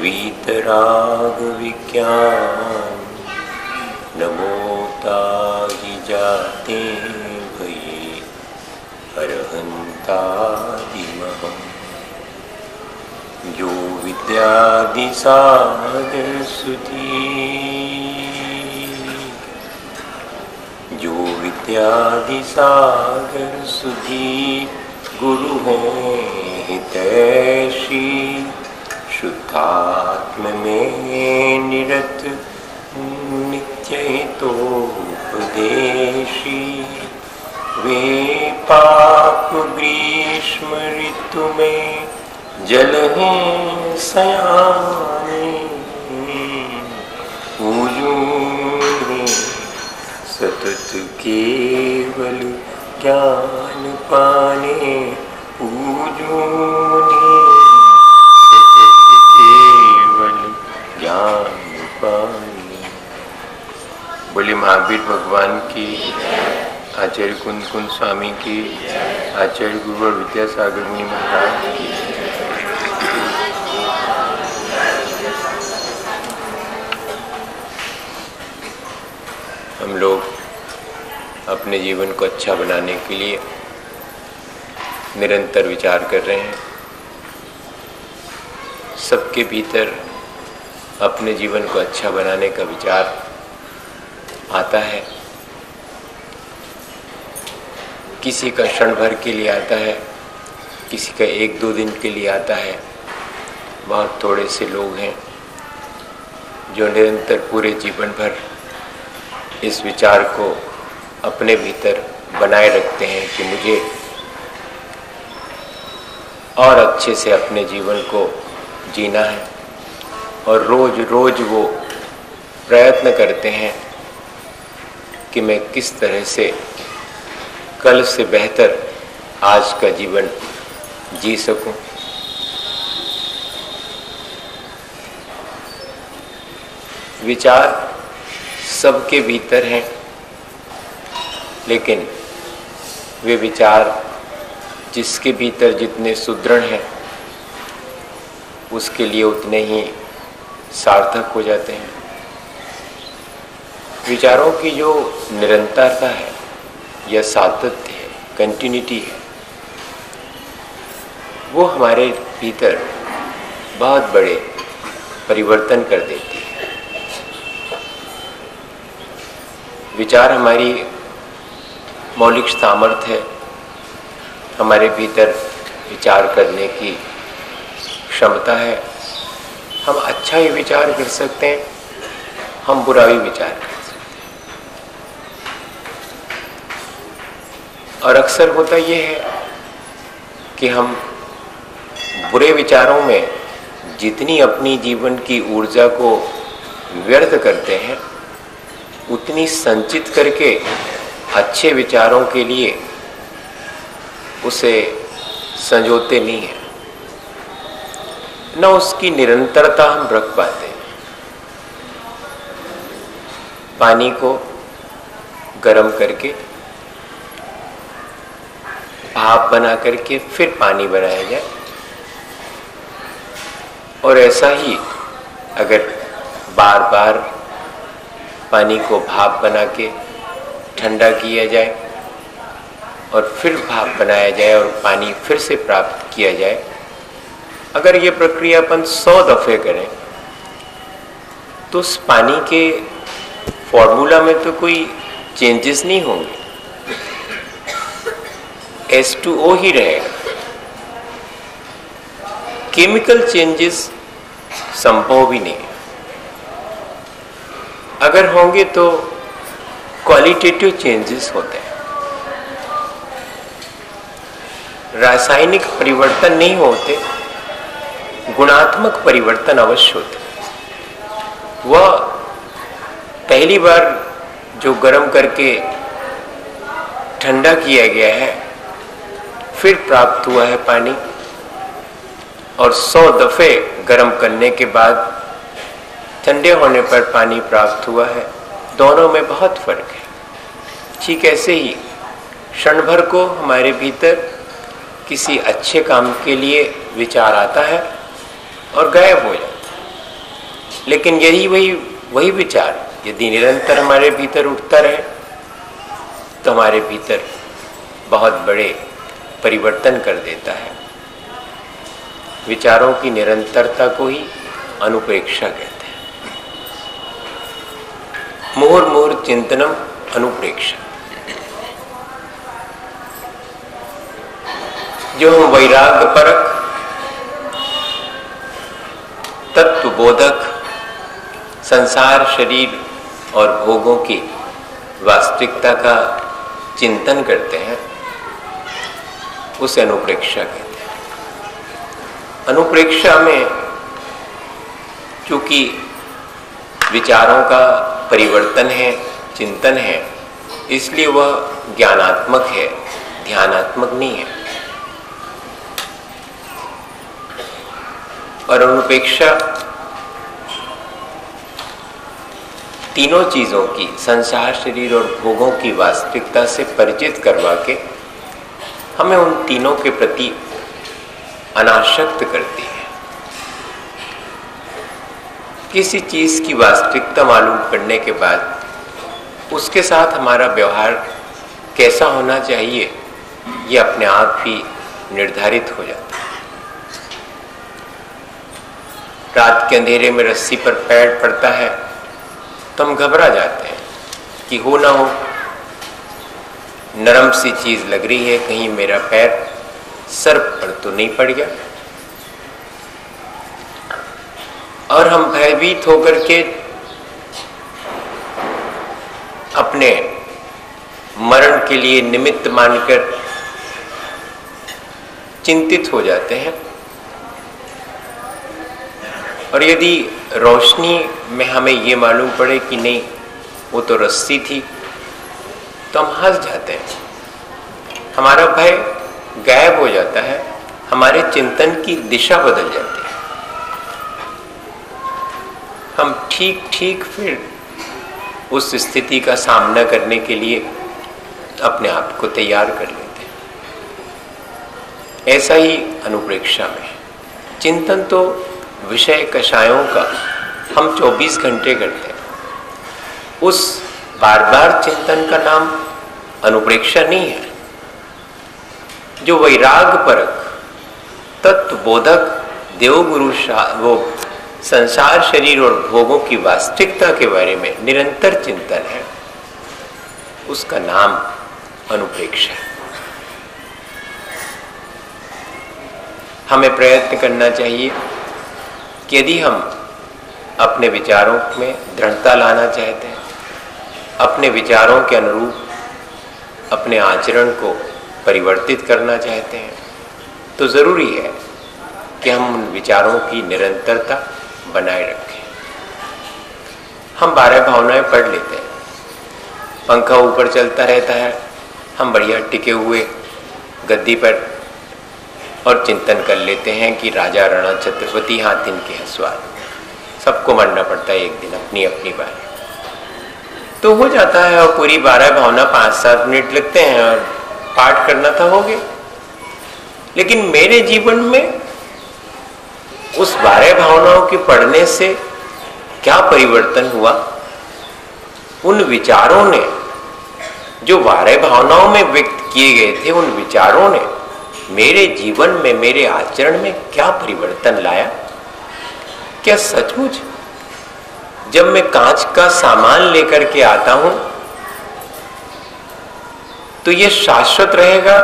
वीतराग विज्ञान नमोता ही जाते भई अरहंतादिमहम जो विद्यादि सुधी जो विद्यादि सागर सुधी गुरु हैं हितैषी शुद्धात्म में निरत नित्य हितोपदेशी वे पाप ग्रीष्म ऋतु में जल हैं सयाने सतत केवल ज्ञान पाने पूजूँगे सतत केवल ज्ञान बोले महावीर भगवान की, आचार्य कुंद कुंद स्वामी की, आचार्य गुरु विद्यासागर मुनि महाराज की। हम लोग अपने जीवन को अच्छा बनाने के लिए निरंतर विचार कर रहे हैं। सबके भीतर अपने जीवन को अच्छा बनाने का विचार आता है। किसी का क्षण भर के लिए आता है, किसी का एक दो दिन के लिए आता है। बहुत थोड़े से लोग हैं जो निरंतर पूरे जीवन भर इस विचार को अपने भीतर बनाए रखते हैं कि मुझे और अच्छे से अपने जीवन को जीना है। और रोज रोज वो प्रयत्न करते हैं कि मैं किस तरह से कल से बेहतर आज का जीवन जी सकूँ। विचार सबके भीतर हैं, लेकिन वे विचार जिसके भीतर जितने सुदृढ़ हैं, उसके लिए उतने ही सार्थक हो जाते हैं। विचारों की जो निरंतरता है या सातत्य है कंटिन्यूटी है। वो हमारे भीतर बहुत बड़े परिवर्तन कर देती है। विचार हमारी मौलिक सामर्थ्य है, हमारे भीतर विचार करने की क्षमता है हम अच्छा ही विचार कर सकते हैं, हम बुरा भी विचार कर सकते हैं। और अक्सर होता यह है कि हम बुरे विचारों में जितनी अपनी जीवन की ऊर्जा को व्यर्थ करते हैं, उतनी संचित करके अच्छे विचारों के लिए उसे संजोते नहीं है। न उसकी निरंतरता हम रख पाते। हैं पानी को गर्म करके, भाप बना करके फिर पानी बनाया जाए। और ऐसा ही अगर बार बार पानी को भाप बना के ठंडा किया जाए और फिर भाप बनाया जाए और पानी फिर से प्राप्त किया जाए अगर ये प्रक्रिया अपन सौ दफ़े करें तो उस पानी के फॉर्मूला में तो कोई चेंजेस नहीं होंगे। एस टू ओ ही रहेगा। केमिकल चेंजेस संभव भी नहीं अगर होंगे तो क्वालिटेटिव चेंजेस होते हैं। रासायनिक परिवर्तन नहीं होते। गुणात्मक परिवर्तन अवश्य होते वह पहली बार जो गर्म करके ठंडा किया गया है, फिर प्राप्त हुआ है पानी और सौ दफे गर्म करने के बाद ठंडे होने पर पानी प्राप्त हुआ है। दोनों में बहुत फ़र्क है। ठीक ऐसे ही क्षण भर को हमारे भीतर किसी अच्छे काम के लिए विचार आता है। और गायब हो जाता लेकिन यही वही वही विचार, यदि निरंतर हमारे भीतर उठता रहे तो हमारे भीतर बहुत बड़े परिवर्तन कर देता है। विचारों की निरंतरता को ही अनुप्रेक्षा कहते हैं। मोर मोर चिंतनम अनुप्रेक्षा। जो हम वैराग्य परक तत्व बोधक संसार शरीर और भोगों की वास्तविकता का चिंतन करते हैं, उसे अनुप्रेक्षा कहते हैं। अनुप्रेक्षा में चूँकि विचारों का परिवर्तन है, चिंतन है, इसलिए वह ज्ञानात्मक है, ध्यानात्मक नहीं है। और अनुपेक्षा तीनों चीज़ों की, संसार, शरीर और भोगों की वास्तविकता से परिचित करवा के हमें उन तीनों के प्रति अनाशक्त करती है। किसी चीज़ की वास्तविकता मालूम करने के बाद उसके साथ हमारा व्यवहार कैसा होना चाहिए, ये अपने आप ही निर्धारित हो जाता है। रात के अंधेरे में रस्सी पर पैर पड़ता है तो हम घबरा जाते हैं कि हो ना हो। नरम सी चीज़ लग रही है, कहीं मेरा पैर सर पर तो नहीं पड़ गया। और हम भयभीत होकर के अपने मरण के लिए निमित्त मानकर चिंतित हो जाते हैं। और यदि रोशनी में हमें ये मालूम पड़े कि नहीं, वो तो रस्सी थी तो हम हंस जाते हैं। हमारा भय गायब हो जाता है, हमारे चिंतन की दिशा बदल जाती है। हम ठीक ठीक फिर उस स्थिति का सामना करने के लिए अपने आप को तैयार कर लेते हैं। ऐसा ही अनुप्रेक्षा में। चिंतन तो विषय कषायों का हम 24 घंटे करते हैं। उस बार बार चिंतन का नाम अनुप्रेक्षा नहीं है। जो वैराग परक तत्व बोधक देवगुरु वो संसार शरीर और भोगों की वास्तविकता के बारे में निरंतर चिंतन है, उसका नाम अनुप्रेक्षा हमें प्रयत्न करना चाहिए कि यदि हम अपने विचारों में दृढ़ता लाना चाहते हैं, अपने विचारों के अनुरूप अपने आचरण को परिवर्तित करना चाहते हैं तो ज़रूरी है कि हम उन विचारों की निरंतरता बनाए रखें। हम बारह भावनाएँ पढ़ लेते हैं। पंखा ऊपर चलता रहता है, हम बढ़िया टिके हुए गद्दी पर और चिंतन कर लेते हैं कि राजा राणा छत्रपति हाथ इनके हैं स्वाद। सबको मरना पड़ता है एक दिन अपनी अपनी बार। तो हो जाता है और पूरी बारह भावना पाँच सात मिनट लगते हैं और पाठ करना था हो गया। लेकिन मेरे जीवन में उस बारह भावनाओं के पढ़ने से क्या परिवर्तन हुआ? उन विचारों ने, जो बारह भावनाओं में व्यक्त किए गए थे, उन विचारों ने मेरे जीवन में, मेरे आचरण में क्या परिवर्तन लाया? क्या सचमुच? जब मैं कांच का सामान लेकर के आता हूँ तो यह शाश्वत रहेगा,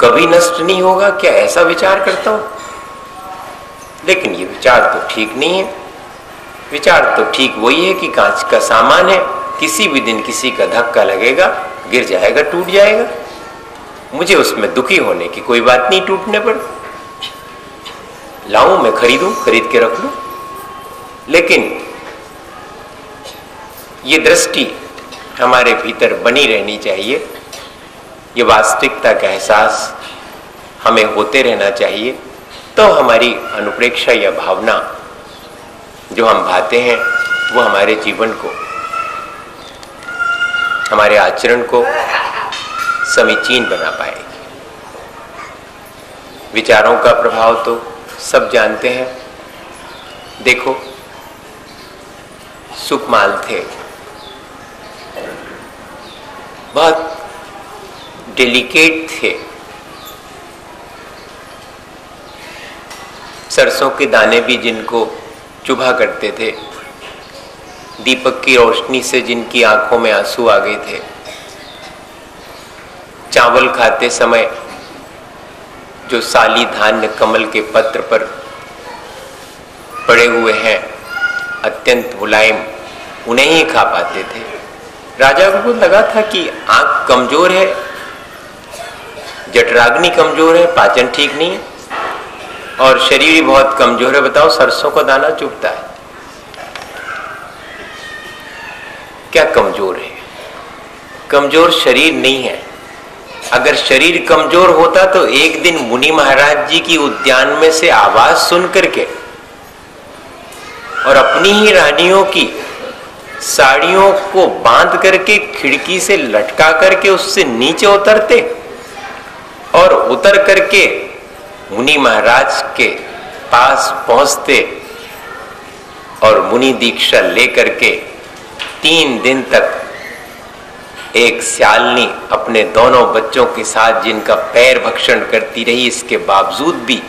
कभी नष्ट नहीं होगा, क्या ऐसा विचार करता हूँ? लेकिन ये विचार तो ठीक नहीं है। विचार तो ठीक वही है कि कांच का सामान है, किसी भी दिन किसी का धक्का लगेगा, गिर जाएगा, टूट जाएगा। मुझे उसमें दुखी होने की कोई बात नहीं टूटने पर। लाऊं मैं खरीदूं, खरीद के रख लू। लेकिन ये दृष्टि हमारे भीतर बनी रहनी चाहिए। ये वास्तविकता का एहसास हमें होते रहना चाहिए। तो हमारी अनुप्रेक्षा या भावना जो हम भाते हैं, वो हमारे जीवन को, हमारे आचरण को समीचीन बना पाएगी। विचारों का प्रभाव तो सब जानते हैं। देखो सुकमाल थे। बहुत डेलिकेट थे। सरसों के दाने भी जिनको चुभा करते थे। दीपक की रोशनी से जिनकी आँखों में आँसू आ गए थे। चावल खाते समय जो साली धान्य कमल के पत्र पर पड़े हुए हैं, अत्यंत मुलायम, उन्हें ही खा पाते थे। राजा को लगा था कि आँख कमज़ोर है, जठराग्नि कमज़ोर है, पाचन ठीक नहीं है, और शरीर भी बहुत कमज़ोर है। बताओ, सरसों का दाना चुभता है। क्या कमज़ोर है? कमज़ोर शरीर नहीं है। अगर शरीर कमज़ोर होता तो एक दिन मुनि महाराज जी की उद्यान में से आवाज़ सुन करके और अपनी ही रानियों की साड़ियों को बाँध करके खिड़की से लटका करके उससे नीचे उतरते और उतर करके मुनि महाराज के पास पहुँचते और मुनि दीक्षा लेकर के तीन दिन तक एक सियालनी अपने दोनों बच्चों के साथ जिनका पैर भक्षण करती रही, इसके बावजूद भी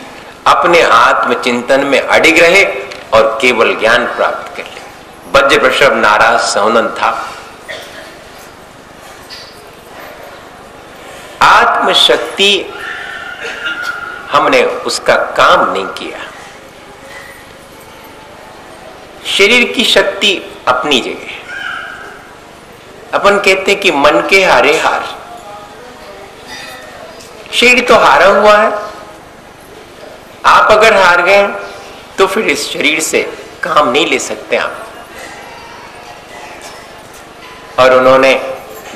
अपने आत्मचिंतन में अडिग रहे और केवल ज्ञान प्राप्त कर ले। वज्र प्रसव नाराज़ सौनन था। आत्मशक्ति हमने उसका काम नहीं किया। शरीर की शक्ति अपनी जगह अपन कहते कि मन के हारे हार। शरीर तो हारा हुआ है। आप अगर हार गए तो फिर इस शरीर से काम नहीं ले सकते आप। और उन्होंने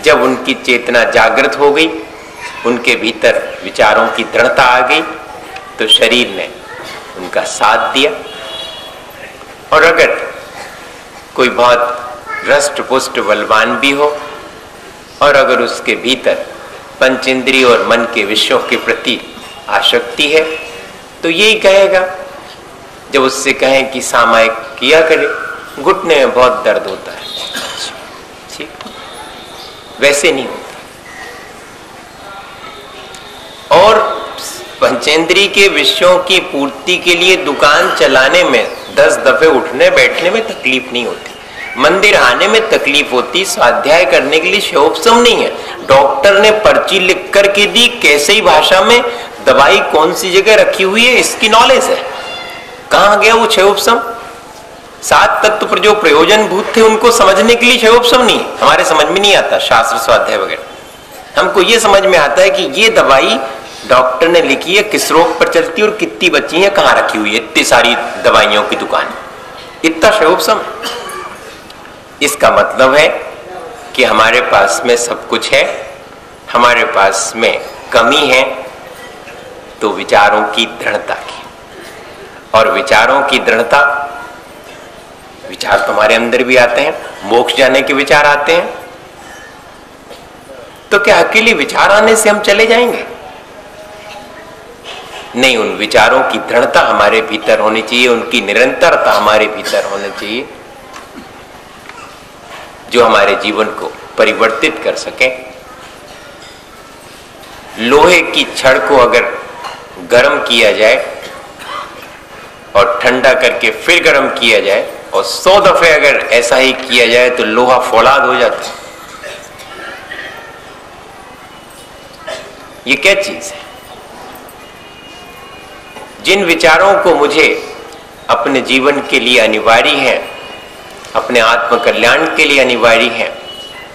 जब उनकी चेतना जागृत हो गई, उनके भीतर विचारों की दृढ़ता आ गई तो शरीर ने उनका साथ दिया। और अगर कोई बहुत रष्ट पुष्ट बलवान भी हो, और अगर उसके भीतर पंचेंद्रिय और मन के विषयों के प्रति आसक्ति है तो यही कहेगा। जब उससे कहें कि सामायिक किया करे, घुटने में बहुत दर्द होता है। ठीक? वैसे नहीं होता। और पंचेंद्री के विषयों की पूर्ति के लिए दुकान चलाने में, दस दफे उठने बैठने में तकलीफ़ नहीं होती। मंदिर आने में तकलीफ़ होती, स्वाध्याय करने के लिए शोपसम नहीं है। डॉक्टर ने पर्ची लिख करके दी, कैसे ही भाषा में, दवाई कौन सी जगह रखी हुई है, इसकी नॉलेज है। कहा गया वो क्षयोपम सात तत्व पर जो प्रयोजन भूत थे, उनको समझने के लिए क्षयोपम नहीं। हमारे समझ में नहीं आता, शास्त्र स्वाध्याय वगैरह। हमको ये समझ में आता है कि ये दवाई डॉक्टर ने लिखी है, किस रोग पर चलती और कितनी बच्ची है, कहाँ रखी हुई है, इतनी सारी दवाइयों की दुकान। इतना शोभसम इसका मतलब है कि हमारे पास में सब कुछ है, हमारे पास में कमी है तो विचारों की दृढ़ता की। और विचारों की दृढ़ता, विचार तुम्हारे अंदर भी आते हैं, मोक्ष जाने के विचार आते हैं। तो क्या अकेले विचार आने से हम चले जाएँगे? नहीं, उन विचारों की दृढ़ता हमारे भीतर होनी चाहिए, उनकी निरंतरता हमारे भीतर होनी चाहिए। जो हमारे जीवन को परिवर्तित कर सके। लोहे की छड़ को अगर गर्म किया जाए और ठंडा करके फिर गर्म किया जाए और सौ दफे अगर ऐसा ही किया जाए तो लोहा फौलाद हो जाता है। ये क्या चीज़ है? जिन विचारों को मुझे अपने जीवन के लिए अनिवार्य है अपने आत्म कल्याण के लिए अनिवार्य है।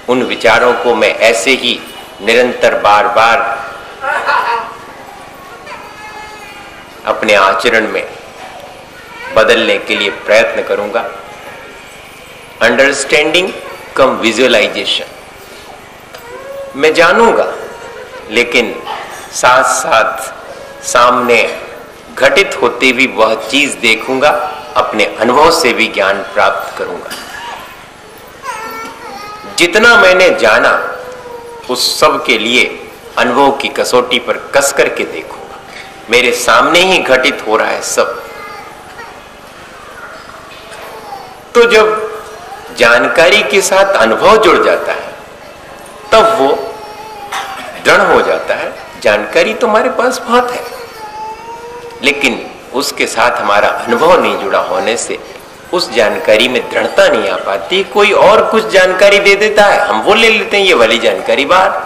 उन विचारों को मैं ऐसे ही निरंतर बार बार अपने आचरण में बदलने के लिए प्रयत्न करूँगा। अंडरस्टैंडिंग कम विजुअलाइजेशन मैं जानूँगा, लेकिन साथ साथ सामने घटित होते भी वह चीज़ देखूँगा, अपने अनुभव से भी ज्ञान प्राप्त करूँगा। जितना मैंने जाना, उस सब के लिए अनुभव की कसौटी पर कस करके देखूँगा। मेरे सामने ही घटित हो रहा है सब। तो जब जानकारी के साथ अनुभव जुड़ जाता है, तब वो दृढ़ हो जाता है, जानकारी तो हमारे पास बहुत है। लेकिन उसके साथ हमारा अनुभव नहीं जुड़ा होने से, उस जानकारी में दृढ़ता नहीं आ पाती, कोई और कुछ जानकारी दे देता है, हम वो ले लेते हैं, ये वाली जानकारी बाहर।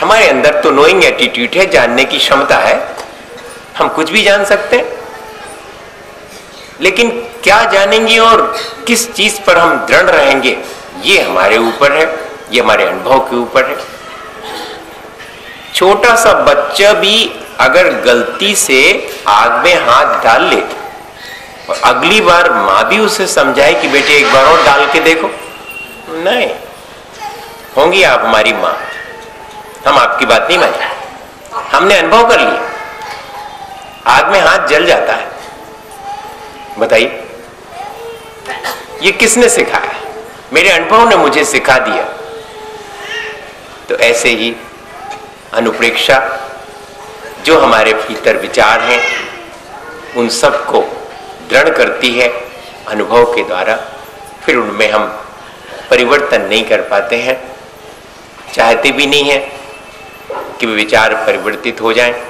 हमारे अंदर तो नोइंग एटीट्यूड है, जानने की क्षमता है, हम कुछ भी जान सकते हैं। लेकिन क्या जानेंगे और किस चीज़ पर हम दृढ़ रहेंगे, ये हमारे ऊपर है, ये हमारे अनुभव के ऊपर है। छोटा सा बच्चा भी अगर गलती से आग में हाथ डाल ले, और अगली बार माँ भी उसे समझाए कि बेटे एक बार और डाल के देखो। नहीं, होंगी आप हमारी माँ। हम आपकी बात नहीं माने हमने अनुभव कर लिया आग में हाथ जल जाता है। बताइए, ये किसने सिखाया? मेरे अनुभव ने मुझे सिखा दिया। तो ऐसे ही अनुप्रेक्षा, जो हमारे भीतर विचार हैं, उन सबको दृढ़ करती है अनुभव के द्वारा। फिर उनमें हम परिवर्तन नहीं कर पाते हैं। चाहते भी नहीं हैं कि विचार परिवर्तित हो जाएँ।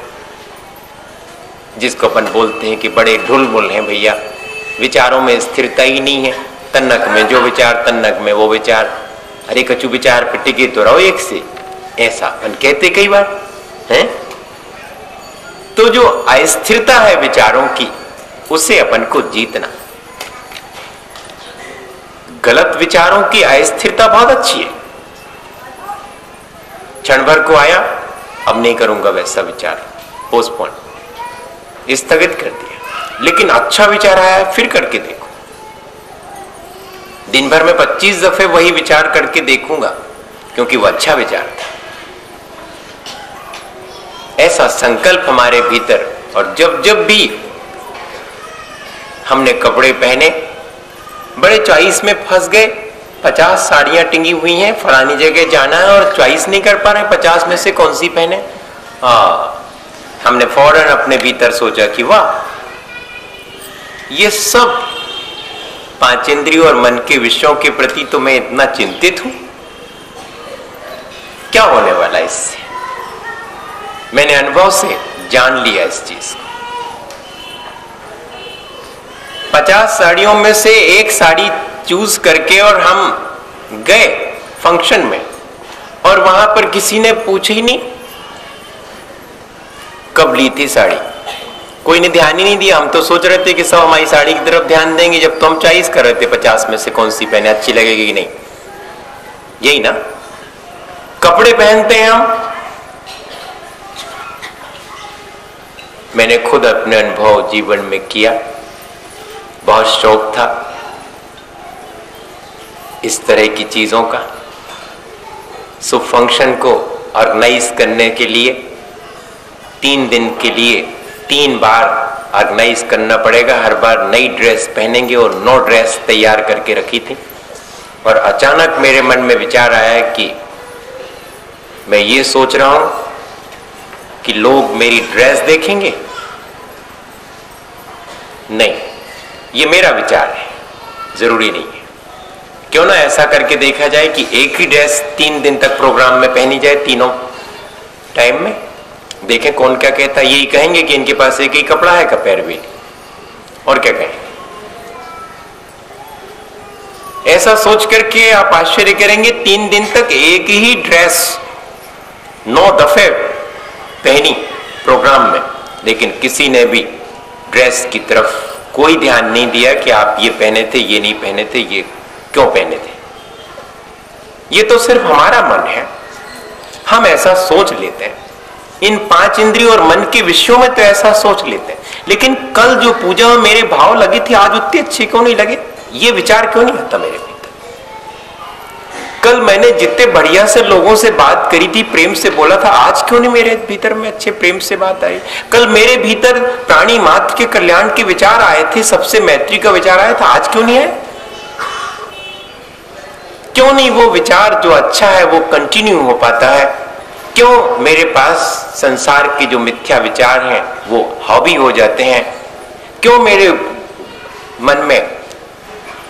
जिसको अपन बोलते हैं कि बड़े ढुल ढुलमुल हैं भैया, विचारों में स्थिरता ही नहीं है। तन्नक में जो विचार, तन्नक में वो विचार। अरे कचू विचार पे टिके तो रहो एक से। ऐसा। अपन कहते कई बार, हैं? तो जो अस्थिरता है विचारों की, उसे अपन को जीतना। गलत विचारों की अस्थिरता बहुत अच्छी है। क्षण भर को आया, अब नहीं करूँगा वैसा विचार। पोस्टपोन स्थगित कर दिया। लेकिन अच्छा विचार आया, फिर करके देखो। दिन भर में 25 दफे वही विचार करके देखूँगा, क्योंकि वो अच्छा विचार था। ऐसा संकल्प हमारे भीतर और जब जब भी हमने कपड़े पहने, बड़े चॉइस में फंस गए, पचास साड़ियाँ टिंगी हुई हैं, फलानी जगह जाना है और चॉइस नहीं कर पा रहे, पचास में से कौन सी पहने? हाँ हमने फ़ौरन अपने भीतर सोचा कि वाह, ये सब पाँच इंद्रियों और मन के विषयों के प्रति तो मैं इतना चिंतित हूँ। क्या होने वाला इससे? मैंने अनुभव से जान लिया इस चीज़ को। पचास साड़ियों में से एक साड़ी चूज़ करके और हम गए फ़ंक्शन में, और वहाँ पर किसी ने पूछा ही नहीं, कब ली थी साड़ी। कोई ने ध्यान ही नहीं दिया। हम तो सोच रहे थे कि सब हमारी साड़ी की तरफ़ ध्यान देंगे, जब तो हम चॉइस कर रहे थे पचास में से कौन सी पहने, अच्छी लगेगी कि नहीं। यही ना? कपड़े पहनते हैं हम मैंने खुद अपने अनुभव जीवन में किया। बहुत शौक था इस तरह की चीज़ों का। सो फ़ंक्शन को ऑर्गेनाइज करने के लिए, तीन दिन के लिए तीन बार ऑर्गेनाइज करना पड़ेगा। हर बार नई ड्रेस पहनेंगे और नो ड्रेस तैयार करके रखी थी। और अचानक मेरे मन में विचार आया कि मैं ये सोच रहा हूँ कि लोग मेरी ड्रेस देखेंगे? नहीं, ये मेरा विचार है, ज़रूरी नहीं है। क्यों ना ऐसा करके देखा जाए कि एक ही ड्रेस तीन दिन तक प्रोग्राम में पहनी जाए तीनों टाइम में? देखें कौन क्या कहता है। यही कहेंगे कि इनके पास एक ही कपड़ा है का पैर भी। और क्या कहें? ऐसा सोच करके आप आश्चर्य करेंगे, तीन दिन तक एक ही ड्रेस नौ दफे पहनी प्रोग्राम में। लेकिन किसी ने भी ड्रेस की तरफ़ कोई ध्यान नहीं दिया कि आप ये पहने थे, ये नहीं पहने थे, ये क्यों पहने थे? ये तो सिर्फ़ हमारा मन है। हम ऐसा सोच लेते हैं। इन पाँच इंद्रियों और मन के विषयों में तो ऐसा सोच लेते हैं। लेकिन कल जो पूजा में मेरे भाव लगे थे, आज उतने अच्छे क्यों नहीं लगे? ये विचार क्यों नहीं आता मेरे भीतर कल मैंने जितने बढ़िया से लोगों से बात करी थी, प्रेम से बोला था, आज क्यों नहीं मेरे भीतर में अच्छे प्रेम से बात आई? कल मेरे भीतर प्राणी मात्र के कल्याण के विचार आए थे, सबसे मैत्री का विचार आया था, आज क्यों नहीं आया क्यों नहीं वो विचार जो अच्छा है, वो कंटिन्यू हो पाता है? क्यों मेरे पास संसार के जो मिथ्या विचार हैं, वो हॉबी हो जाते हैं? क्यों मेरे मन में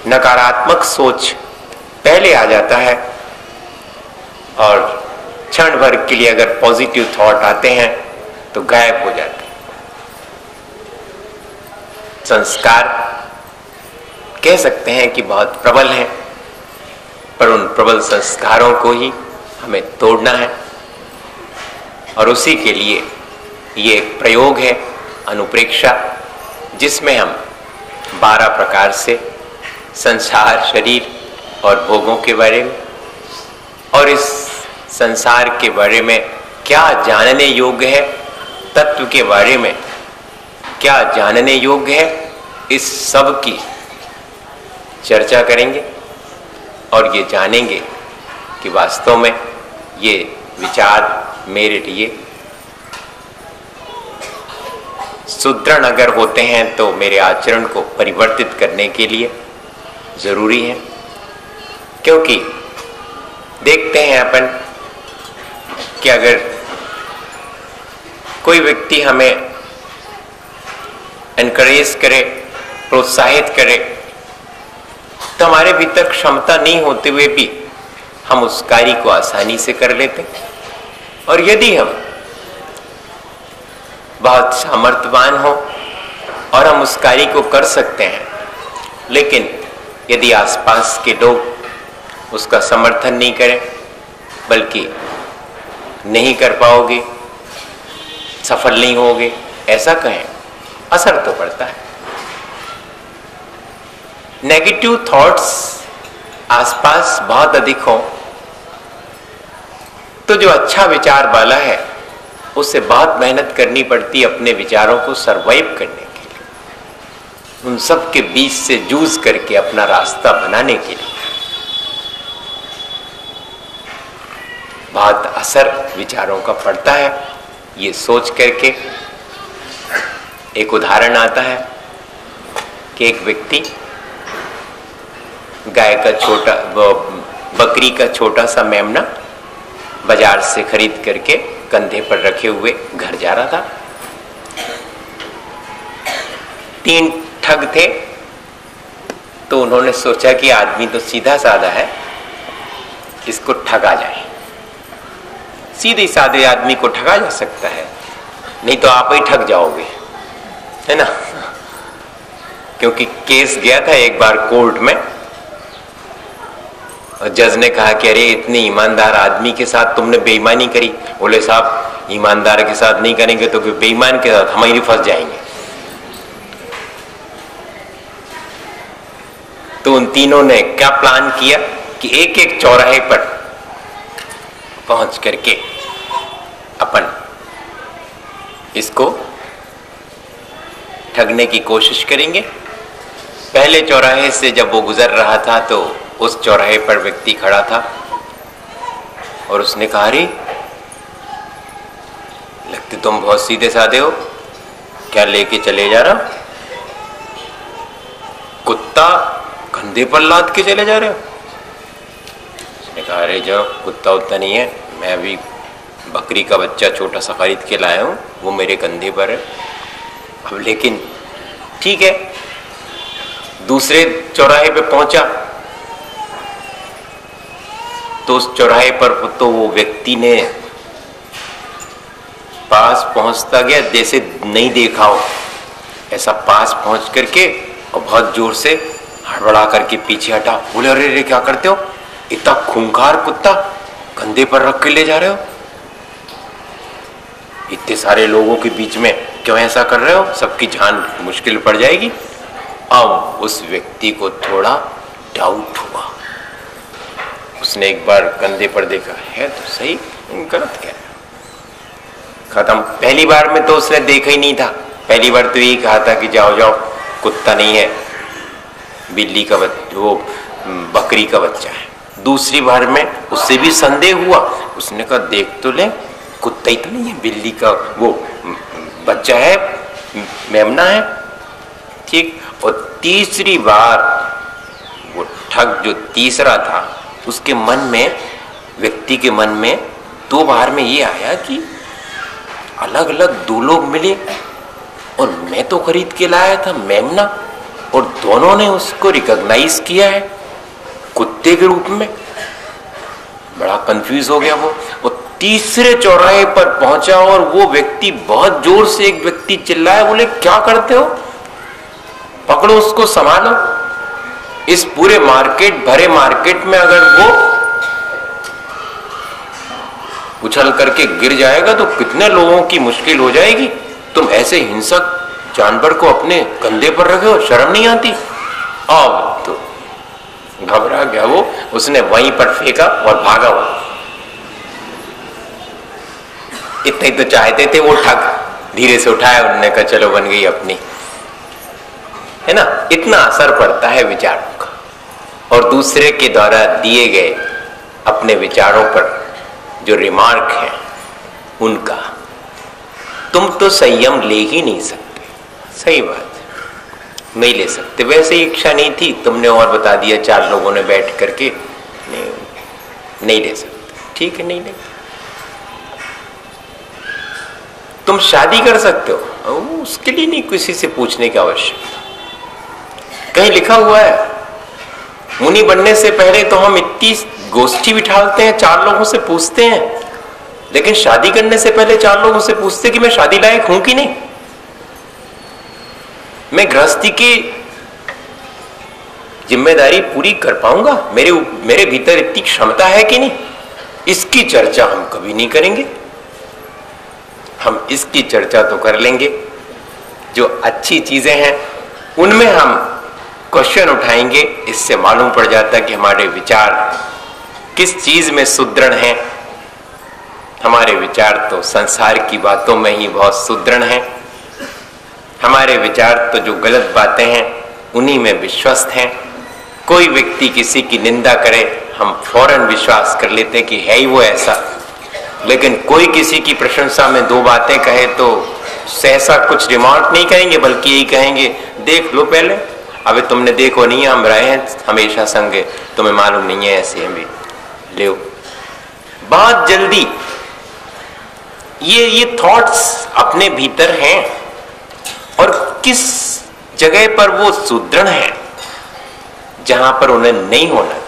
नकारात्मक सोच पहले आ जाता है। और क्षण भर के लिए अगर पॉजिटिव थॉट आते हैं तो गायब हो जाते हैं। संस्कार कह सकते हैं कि बहुत प्रबल हैं, पर उन प्रबल संस्कारों को ही हमें तोड़ना है। और उसी के लिए ये एक प्रयोग है, अनुप्रेक्षा, जिसमें हम बारह प्रकार से संसार, शरीर और भोगों के बारे में? और इस संसार के बारे में क्या जानने योग्य है? तत्व के बारे में क्या जानने योग्य है? इस सब की चर्चा करेंगे और ये जानेंगे कि वास्तव में ये विचार मेरे लिए सुदृढ़ अगर होते हैं तो मेरे आचरण को परिवर्तित करने के लिए ज़रूरी है। क्योंकि देखते हैं अपन कि अगर कोई व्यक्ति हमें एनकरेज करे, प्रोत्साहित करे तो हमारे भीतर क्षमता नहीं होते हुए भी हम उस कार्य को आसानी से कर लेते और यदि हम बहुत सामर्थ्यवान हो और हम उस कार्य को कर सकते हैं, लेकिन यदि आसपास के लोग उसका समर्थन नहीं करें, बल्कि नहीं कर पाओगे, सफल नहीं होगे, ऐसा कहें, असर तो पड़ता है। नेगेटिव थॉट्स आसपास बहुत अधिक हो तो जो अच्छा विचार वाला है उससे बहुत मेहनत करनी पड़ती है अपने विचारों को सरवाइव करने के लिए। उन सब के बीच से जूझ करके अपना रास्ता बनाने के लिए। बहुत असर विचारों का पड़ता है, ये सोच करके एक उदाहरण आता है कि एक व्यक्ति गाय का छोटा बकरी का छोटा सा मेमना बाज़ार से खरीद करके कंधे पर रखे हुए घर जा रहा था। तीन ठग थे तो उन्होंने सोचा कि आदमी तो सीधा साधा है, इसको ठगा जाए। सीधे साधे आदमी को ठगा जा सकता है। नहीं तो आप ही ठग जाओगे। है ना? क्योंकि केस गया था एक बार कोर्ट में, और जज ने कहा कि अरे, इतने ईमानदार आदमी के साथ तुमने बेईमानी करी। बोले, साहब, ईमानदार के साथ नहीं करेंगे तो बेईमान के साथ हम ही फंस जाएँगे। तो उन तीनों ने क्या प्लान किया कि एक एक चौराहे पर पहुँच करके अपन इसको ठगने की कोशिश करेंगे। पहले चौराहे से जब वो गुजर रहा था तो उस चौराहे पर व्यक्ति खड़ा था और उसने कहा रे लगते तुम बहुत सीधे साधे हो। क्या लेके चले जा रहा कुत्ता कंधे पर लाद के चले जा रहे हो? कहा अरे जो कुत्ता उत्ता नहीं है। मैं अभी बकरी का बच्चा छोटा सा खरीद के लाया हूँ। वो मेरे कंधे पर है। अब लेकिन ठीक है। दूसरे चौराहे पे पहुँचा। तो उस चौराहे पर तो वो व्यक्ति ने पास पहुँचता गया। जैसे नहीं देखा हो। ऐसा पास पहुँच करके और बहुत ज़ोर से हड़बड़ा करके पीछे हटा। बोले, अरे रे क्या करते हो? इतना खूंखार कुत्ता कंधे पर रख के ले जा रहे हो? इतने सारे लोगों के बीच में क्यों ऐसा कर रहे हो? सबकी जान मुश्किल पड़ जाएगी। अब उस व्यक्ति को थोड़ा डाउट हुआ। उसने एक बार कंधे पर देखा, है तो सही गलत क्या खत्म। पहली बार में तो उसने देखा ही नहीं था। पहली बार तो यही कहा था कि जाओ जाओ, कुत्ता नहीं है। बिल्ली का बच्चा, वो बकरी का बच्चा है। दूसरी बार में उससे भी संदेह हुआ। उसने कहा, देख तो ले, कुत्ता ही तो नहीं है, बिल्ली का वो, बच्चा है, मेमना है। ठीक, और तीसरी बार वो ठग जो तीसरा था, उसके मन में, व्यक्ति के मन में दो बार में ये आया कि अलग अलग दो लोग मिले, और मैं तो खरीद के लाया था, मेमना, और दोनों ने उसको रिकॉग्नाइज किया है। कुत्ते के रूप में? बड़ा कंफ्यूज हो गया वो। वो तीसरे चौराहे पर पहुँचा और वो व्यक्ति बहुत ज़ोर से एक व्यक्ति चिल्लाया, बोले, क्या करते हो? पकड़ो उसको, संभालो। इस पूरे मार्केट, भरे मार्केट में अगर वो उछल करके गिर जाएगा तो कितने लोगों की मुश्किल हो जाएगी? तुम ऐसे हिंसक जानवर को अपने कंधे पर रखे हो, शर्म नहीं आती? अब तो घबरा गया वो, उसने वहीं पर फेंका और भागा वो। इतने तो चाहते थे वो ठग, धीरे से उठाया उन्होंने कहा, चलो बन गई अपनी। है ना? इतना असर पड़ता है विचारों का। और दूसरे के द्वारा दिए गए अपने विचारों पर जो रिमार्क है, उनका, तुम तो संयम ले ही नहीं सकते। सही बात। नहीं ले सकते। वैसे इच्छा नहीं थी। तुमने और बता दिया, चार लोगों ने बैठ करके। नहीं नहीं ले सकते। ठीक है, नहीं ले। तुम शादी कर सकते हो। उसके लिए नहीं, किसी से पूछने की आवश्यकता। कहीं लिखा हुआ है, मुनि बनने से पहले तो हम इतनी गोष्ठी बिठाते हैं, चार लोगों से पूछते हैं। लेकिन शादी करने से पहले चार लोगों से पूछते कि मैं शादी लायक हूँ कि नहीं? मैं गृहस्थी की ज़िम्मेदारी पूरी कर पाऊँगा? मेरे मेरे भीतर इतनी क्षमता है कि नहीं? इसकी चर्चा हम कभी नहीं करेंगे। हम इसकी चर्चा तो कर लेंगे। जो अच्छी चीज़ें हैं, उनमें हम क्वेश्चन उठाएँगे। इससे मालूम पड़ जाता है कि हमारे विचार किस चीज़ में सुदृढ़ हैं। हमारे विचार तो संसार की बातों में ही बहुत सुदृढ़ हैं। हमारे विचार तो जो गलत बातें हैं, उन्हीं में विश्वस्त हैं। कोई व्यक्ति किसी की निंदा करे, हम फ़ौरन विश्वास कर लेते कि है ही वो ऐसा। लेकिन कोई किसी की प्रशंसा में दो बातें कहे तो सहसा कुछ रिमार्क नहीं कहेंगे, बल्कि यही कहेंगे, देख लो पहले, अभी तुमने देखो नहीं, हम रहे हैं हमेशा संग, तुम्हें मालूम नहीं है ऐसे हमें ले बहुत जल्दी। ये ये थॉट्स अपने भीतर हैं। और किस जगह पर वो सुदृढ़ है जहाँ पर उन्हें नहीं होना